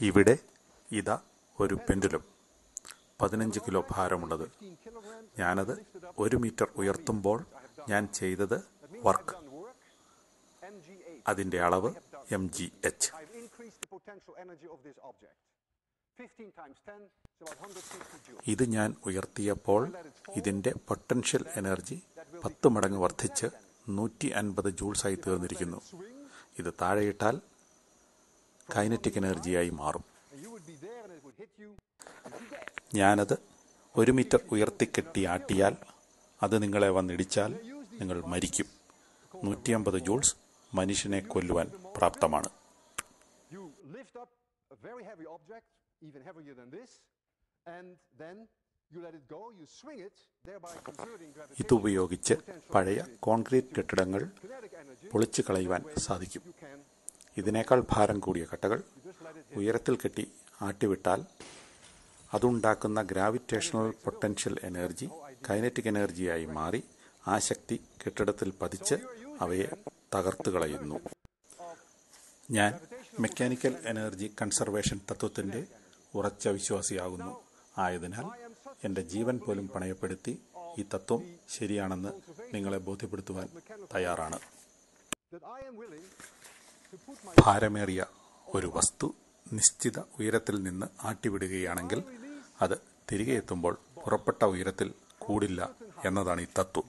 ഇവിടെ ഇതാ ഒരു പെൻഡുലം. പതിനഞ്ച് കിലോ ഭാരമുള്ളത്. ഞാനത് ഒരു മീറ്റർ ഉയർത്തുമ്പോൾ ഞാൻ ചെയ്തത് വർക്ക്. അതിന്റെ അളവ് M G H I've increased the potential energy of this object. 15 10 is about 150 joules. ഇത് ഞാൻ ഉയർത്തിയപ്പോൾ ഇതിന്റെ പൊട്ടൻഷ്യൽ എനർജി പത്ത് മടങ്ങ് വർദ്ധിച്ച് നൂറ്റി അൻപത് ജൂൾസായി തീർന്നിരിക്കുന്നു. ഇത് താഴെയിട്ടാൽ കൈനറ്റിക് എനർജിയായി മാറും. ഞാനത് ഒരു മീറ്റർ ഉയർത്തിക്കെട്ടി ആട്ടിയാൽ അത് നിങ്ങളെ വന്നിടിച്ചാൽ നിങ്ങൾ മരിക്കും. നൂറ്റിയമ്പത് ജൂൾസ് മനുഷ്യനെ കൊല്ലുവാൻ പ്രാപ്തമാണ്. ഇതുപയോഗിച്ച് പഴയ കോൺക്രീറ്റ് കെട്ടിടങ്ങൾ പൊളിച്ചു കളയുവാൻ സാധിക്കും. ഇതിനേക്കാൾ ഭാരം കൂടിയ കട്ടകൾ ഉയരത്തിൽ കെട്ടി ആട്ടിവിട്ടാൽ അതുണ്ടാക്കുന്ന ഗ്രാവിറ്റേഷണൽ പൊട്ടൻഷ്യൽ എനർജി കൈനറ്റിക് എനർജിയായി മാറി ആ ശക്തി കെട്ടിടത്തിൽ പതിച്ച് അവയെ തകർത്തു കളയുന്നു. ഞാൻ മെക്കാനിക്കൽ എനർജി കൺസർവേഷൻ തത്വത്തിന്റെ ഉറച്ച വിശ്വാസിയാകുന്നു. ആയതിനാൽ എന്റെ ജീവൻ പോലും പണയപ്പെടുത്തി ഈ തത്വം ശരിയാണെന്ന് നിങ്ങളെ ബോധ്യപ്പെടുത്തുവാൻ തയ്യാറാണ്. ഭാരമേറിയ ഒരു വസ്തു നിശ്ചിത ഉയരത്തിൽ നിന്ന് ആട്ടിവിടുകയാണെങ്കിൽ അത് തിരികെ എത്തുമ്പോൾ പുറപ്പെട്ട ഉയരത്തിൽ കൂടില്ല എന്നതാണ് ഈ തത്വം.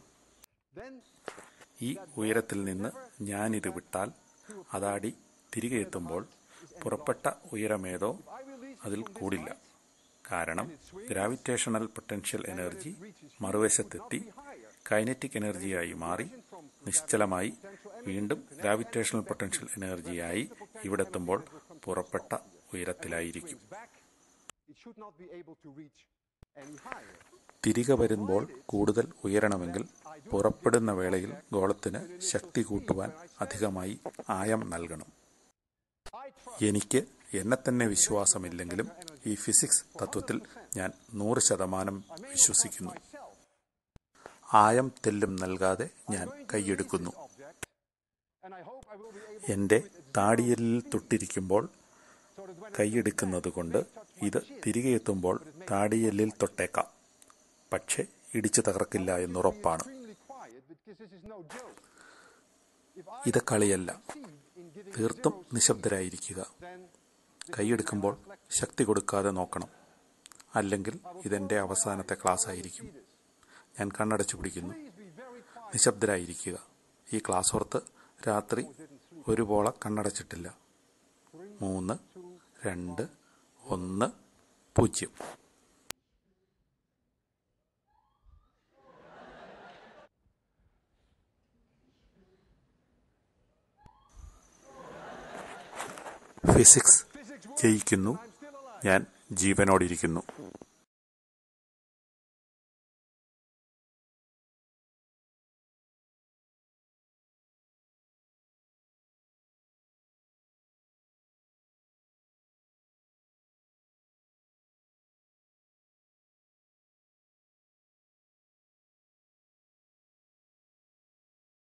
ഈ ഉയരത്തിൽ നിന്ന് ഞാനിത് വിട്ടാൽ അതാടി തിരികെ എത്തുമ്പോൾ പുറപ്പെട്ട ഉയരമേതോ അതിൽ കൂടില്ല. കാരണം ഗ്രാവിറ്റേഷണൽ പൊട്ടൻഷ്യൽ എനർജി മറുവശത്തെത്തി കൈനറ്റിക് എനർജിയായി മാറി നിശ്ചലമായി വീണ്ടും ഗ്രാവിറ്റേഷണൽ പൊട്ടൻഷ്യൽ എനർജിയായി ഇവിടെത്തുമ്പോൾ പുറപ്പെട്ട ഉയരത്തിലായിരിക്കും. തിരികെ വരുമ്പോൾ കൂടുതൽ ഉയരണമെങ്കിൽ പുറപ്പെടുന്ന വേളയിൽ ഗോളത്തിന് ശക്തി കൂട്ടുവാൻ അധികമായി ആയം നൽകണം. എനിക്ക് എന്നെ തന്നെ വിശ്വാസമില്ലെങ്കിലും ഈ ഫിസിക്സ് തത്വത്തിൽ ഞാൻ നൂറ് ശതമാനം വിശ്വസിക്കുന്നു. ആയം തെല്ലും നൽകാതെ ഞാൻ കൈയെടുക്കുന്നു. എന്റെ താടിയലിൽ തൊട്ടിരിക്കുമ്പോൾ കൈയെടുക്കുന്നത് കൊണ്ട് ഇത് തിരികെ എത്തുമ്പോൾ താടിയലിൽ തൊട്ടേക്കാം. പക്ഷേ ഇടിച്ചു തകർക്കില്ല എന്നുറപ്പാണ്. ഇത് കളിയല്ല. തീർത്തും നിശബ്ദരായിരിക്കുക. കൈയെടുക്കുമ്പോൾ ശക്തി കൊടുക്കാതെ നോക്കണം. അല്ലെങ്കിൽ ഇതെന്റെ അവസാനത്തെ ക്ലാസ് ആയിരിക്കും ഞാൻ കണ്ണടച്ചു പിടിക്കുന്നു. നിശബ്ദരായിരിക്കുക. ഈ ക്ലാസ് ഓർത്ത് രാത്രി ഒരുപോള കണ്ണടച്ചിട്ടില്ല. മൂന്ന് രണ്ട് ഒന്ന് പൂജ്യം. ഫിസിക്സ് ജയിക്കുന്നു. ഞാൻ ജീവനോടിരിക്കുന്നു.